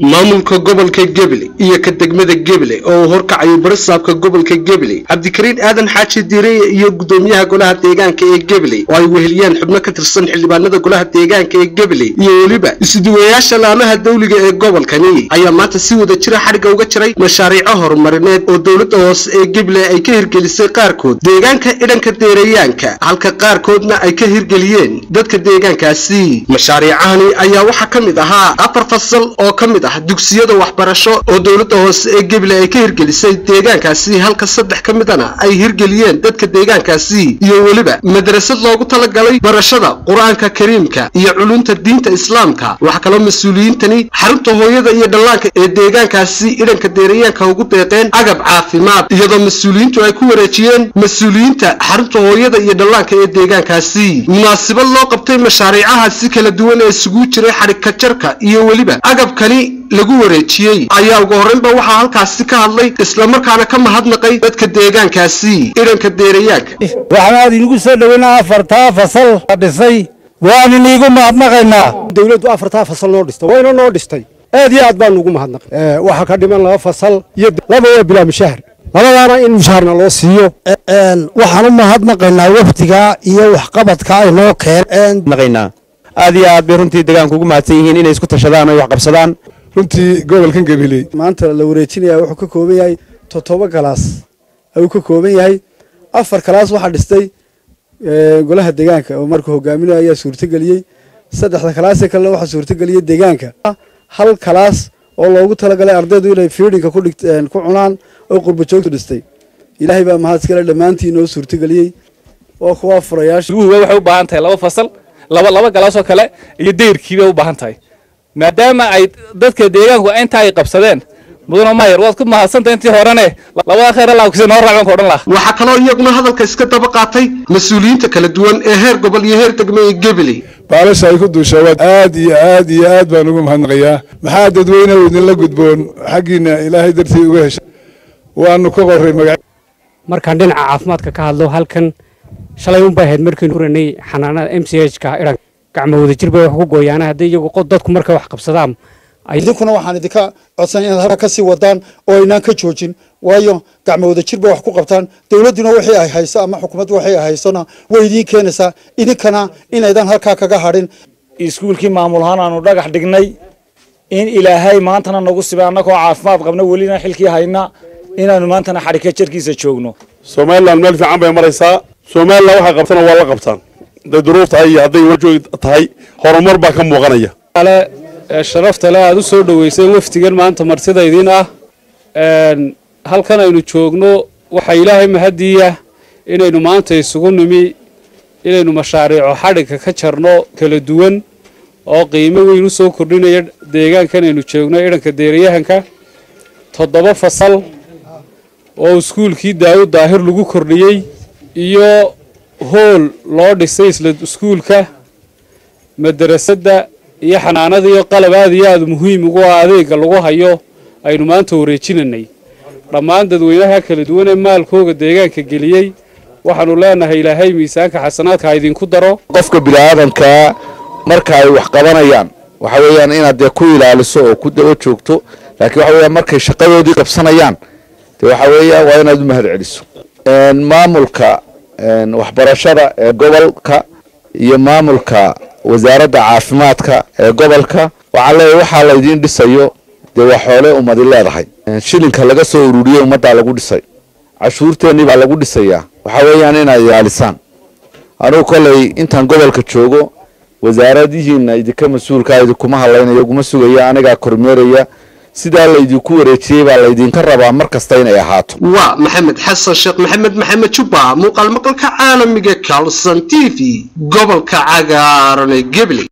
maamulka gobolka gebile iyo ka degmada gebile oo uu horkacayo barisaabka gobolka gebile cabdikariin aadan xaaji diireye iyo gudoomiyaha golaha deegaanka ee gebile oo ay weheliyaan xubno ka tirsan xildhibaanada golaha deegaanka ee gebile iyo weliba isuduwayaasha laamaha dawliga ee gobolkani ayaa maanta si wada jira xadhigga uga jiray mashaariico horumarineed oo dowladda hoose ee gebile ay ka hirgelisay qaarkood deegaanka idhanka deereeyaanka halka qaarkoodna ay ka hirgeliyeen dadka deegaankaasi. Mashaariicahani ayaa waxaa ka mid ahaa afar fasal oo ka mid ah dugsiyada waxbarasho oo dowladda hoose ee gebile ay ka hirgelisay deegaankaasi halka saddex ka midana ay hirgeliyeen dadka deegaankaasi iyo weliba. Madrasad loogu talagalay barashada qur'aanka kariimka iyo culunta diinta islaamka. Waxaa kaloo mas'uuliyiintani xarunta hooyada iyo dhallaanka ee deegaankaasi idhanka deerayaanka ugu deeqeen agab caafimaad iyadoo mas'uuliyiintu ay ku wareejiyeen mas'uuliyiinta xarunta hooyada iyo dhallaanka ee deegaankaasi. Munaasabad loo qabtay mashaariicahaasi kala duwan ee isugu jiray xadhigka jarka iyo weliba agabkani lagu wareejiyey. Ayaa ugu horreynba waxaa halkaasi ka hadlay islamarkaana ka mahadnaqay dadka deegaankaasi idhanka deerayaanka waxaan aad inugu soo dhoweynaa afartaa fasal la dhisay. Waan iniigu mahadnaqaynaa. Dowladdu afartaa fasal noo dhistay. Wayna noo dhistay. Aad iyo aad baan ugu mahadnaqay. Waxaa ka dhiman laba fasal iyo laba bilaa mushahar labadaana in mushaharna loo siiyo. Waxaan u mahadnaqaynaa wafdiga iyo waxqabadka ay noo keeneen aad iyo aad bay runtii deegaanku ugu mahadsan yihiin inay isku tashadaan oo wax qabsadaan runtii gobolkan gabiley maanta la wareejinaya wuxuu ka kooban yahay toddoba galaas. Ayuu ka kooban yahay. Afar kalaas waxaa dhistay golaha deegaanka oo marka hogaaminayo ayaa suurtageliyey. Saddexda kalaasee kalena waxaa suurtageliyey deegaanka. Hal kalaas oo loogu talagalay ardaydu inay fiidhinka ku cunaan oo qurbajoogtu dhistay. Ilaahay baa mahad iskale dhammaantii inoo suurtageliyey. Waa kuwa furayaasha waxay u baahan tahay laba fasal laba laba galaasoo kale iyo dayrkiibay u baahan tahay maadaama ay dadka deegaanku inta ay qabsadeen. Mudana mayer waad ku mahadsantay intii horene labada khayr allah ku sii noo raacon ka odhan laha waxaa kaloo iyaguna hadalka iska daba qaatay mas'uuliyiinta kala duwan ee heer gobol iyo heer degme ee gebeley baalasha ay ku duushawaad aad iyo aad iyo aad baan ugu mahadnaqayaa. Maxaa dadweynehu idinla gudboon? Xaggiina ilaahay dartii uga heshay. Waanu ka qoray magac markaan dhinaca caafimaadka ka hadlo halkan shalay unbay ahayd markaynu furanay xanaanada m c h ka idhan gacmo wadajir bay wax ku gooyaan haddii iyagu dadku markay wax qabsadaan. Idinkuna waxaan idinka codsan inaad halka ka sii wadaan oo aynaan ka joojin. Waayo gacmo wadajir bay wax ku qabtaan. Dowladduna wixii ay hayso ama xukuumaddu waxay ay haysona way idiin keenaysaa. Idinkana inaydan halkaa kaga hadhin. Iskuulkii maamul ahaan aanu dhagax dhignay in ilaahay maantana nagu sibay annagoo caafimaad qabna welina xilkii hayna inaanu maantana xadhika jarkiisa joogno. Somalilan meel fiican bay maraysaa. Somalilan waxay qabtana waa la qabtaan duruuf tahay iyo hadday warjoog tahay horumar baa ka muuqanaya. Sharafta le aad u soo dhoweysay wafdigan maanta martida ah. Halkan aynu joogno waxaa ilaahay mahadiya inaynu maanta isugu nimi inaynu mashaariico xadhigga ka jarno kala duwan oo qiimo weyn u soo kordhinaya deegaankan aynu joogno idhanka deerayahanka toddoba fasal oo iskuulkii daawud daahir lagu kordhiyey iyo hool loo dhisay isla iskuulka madrasadda iyo xanaanada iyo qalab aad iyo aad muhiim ugu ah adeega lagu hayo aynu maanta wareejinanay. Dhammaan dadweynaha kala duwan ee maalkooga deegaanka geliyey waxaanu leenahay ilaahay miisaanka xasanaadka idinku daro. Qofka bini'aadankaa marka ay wax qabanayaan waxa weeyaan inaad dee ku ilaaliso oo ku daba joogto laakiin waxa weeyaan markay shaqadoodii qabsanayaan dee waxa weeyaan waa inaad u mahad celiso. Maamulka waxbarashada ee gobolka iyo maamulka wasaaradda caafimaadka ee gobolka. Waxaa leeyahay waxaa laydiin dhisayo dee waa xoole ummadi leedahay. Shilinka laga soo ururiyey ummaddaa lagu dhisay. Cashuurteennii baa lagu dhisayaa waxaa weeyaan inaad ilaalisaan anugu kolley intaan gobolka joogo wasaaradihiina idinka mas'uulkaa idinkuma hadlaynayo uguma sugaya anigaa kormeeraya sidaa laydinku wareejiyey baa laydinka rabaa mar kasta inay ahaato. Waa maxamed xasan sheekh maxamed maxamed jubba muuqaal maqalka caalamiga calson t v gobolka cagaaran ee gebli